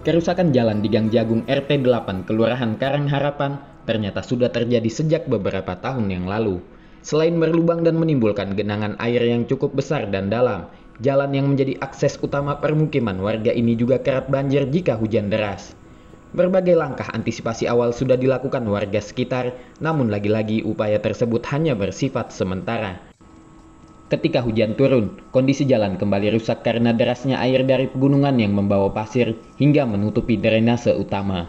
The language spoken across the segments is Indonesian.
Kerusakan jalan di Gang Jagung RT 8 Kelurahan Karangharapan ternyata sudah terjadi sejak beberapa tahun yang lalu. Selain berlubang dan menimbulkan genangan air yang cukup besar dan dalam, jalan yang menjadi akses utama permukiman warga ini juga kerap banjir jika hujan deras. Berbagai langkah antisipasi awal sudah dilakukan warga sekitar, namun lagi-lagi upaya tersebut hanya bersifat sementara. Ketika hujan turun, kondisi jalan kembali rusak karena derasnya air dari pegunungan yang membawa pasir hingga menutupi drainase utama.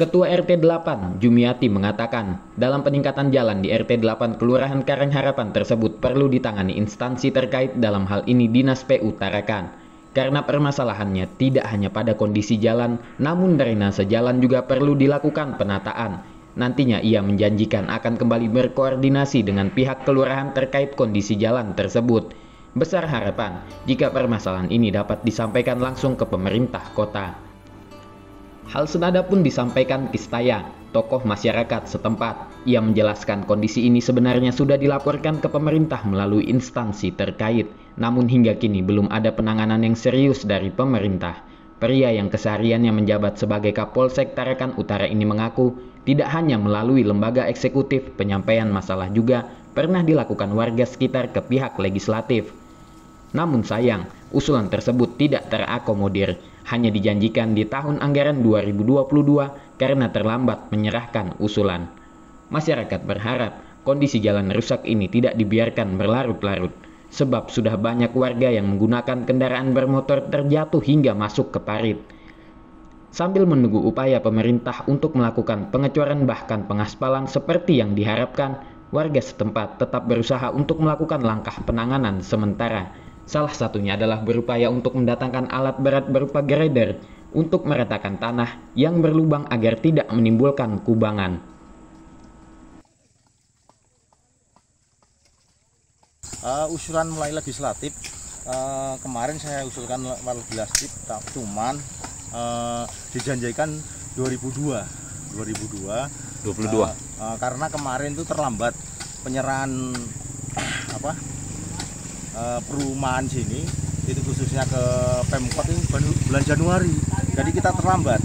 Ketua RT 8, Jumiati mengatakan, dalam peningkatan jalan di RT 8 Kelurahan Karangharapan tersebut perlu ditangani instansi terkait dalam hal ini Dinas PU Tarakan. Karena permasalahannya tidak hanya pada kondisi jalan, namun drainase jalan juga perlu dilakukan penataan Nantinya ia menjanjikan akan kembali berkoordinasi dengan pihak kelurahan terkait kondisi jalan tersebut. Besar harapan jika permasalahan ini dapat disampaikan langsung ke pemerintah kota. Hal senada pun disampaikan Kistaya, tokoh masyarakat setempat. Ia menjelaskan kondisi ini sebenarnya sudah dilaporkan ke pemerintah melalui instansi terkait, namun hingga kini belum ada penanganan yang serius dari pemerintah. Pria yang kesehariannya menjabat sebagai Kapolsek Tarakan Utara ini mengaku tidak hanya melalui lembaga eksekutif, penyampaian masalah juga pernah dilakukan warga sekitar ke pihak legislatif. Namun sayang, usulan tersebut tidak terakomodir, hanya dijanjikan di tahun anggaran 2022 karena terlambat menyerahkan usulan. Masyarakat berharap kondisi jalan rusak ini tidak dibiarkan berlarut-larut sebab sudah banyak warga yang menggunakan kendaraan bermotor terjatuh hingga masuk ke parit. Sambil menunggu upaya pemerintah untuk melakukan pengecoran bahkan pengaspalan seperti yang diharapkan, warga setempat tetap berusaha untuk melakukan langkah penanganan sementara. Salah satunya adalah berupaya untuk mendatangkan alat berat berupa grader untuk meratakan tanah yang berlubang agar tidak menimbulkan kubangan. Uh, usulan mulai legislatif uh, kemarin saya usulkan legislatif cuman uh, dijanjikan 2002 2002 22 uh, uh, karena kemarin itu terlambat penyerahan apa uh, perumahan sini itu khususnya ke Pemkot ini bulan Januari jadi kita terlambat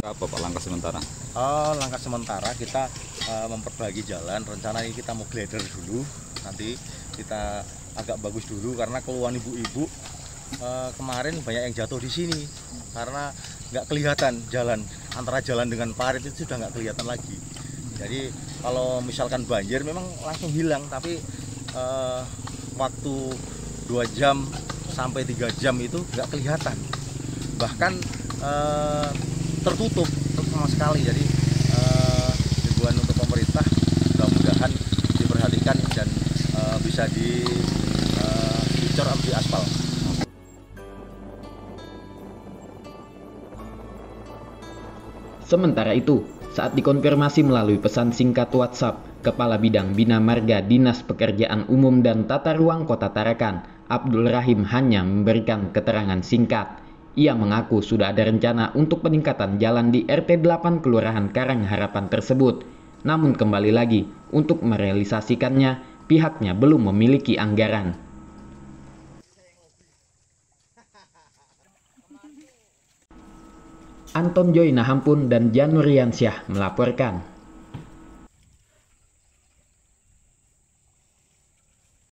apa Pak langkah sementara? Oh, langkah sementara kita uh, memperbaiki jalan. Rencana ini kita mau glider dulu. Nanti kita agak bagus dulu karena keluhan ibu-ibu uh, kemarin banyak yang jatuh di sini karena nggak kelihatan jalan antara jalan dengan parit itu sudah nggak kelihatan lagi. Jadi kalau misalkan banjir memang langsung hilang, tapi uh, waktu dua jam sampai tiga jam itu nggak kelihatan. Bahkan uh, tertutup sama sekali jadi uh, untuk pemerintah mudah-mudahan diperhatikan dan uh, bisa di uh, dicor di aspal Sementara itu, saat dikonfirmasi melalui pesan singkat WhatsApp, Kepala Bidang Bina Marga Dinas Pekerjaan Umum dan Tata Ruang Kota Tarakan, Abdul Rahim hanya memberikan keterangan singkat. Ia mengaku sudah ada rencana untuk peningkatan jalan di RT 8 Kelurahan Karang Harapan tersebut. Namun kembali lagi, untuk merealisasikannya, pihaknya belum memiliki anggaran. Anton Joy Nahampun dan Januriansyah melaporkan.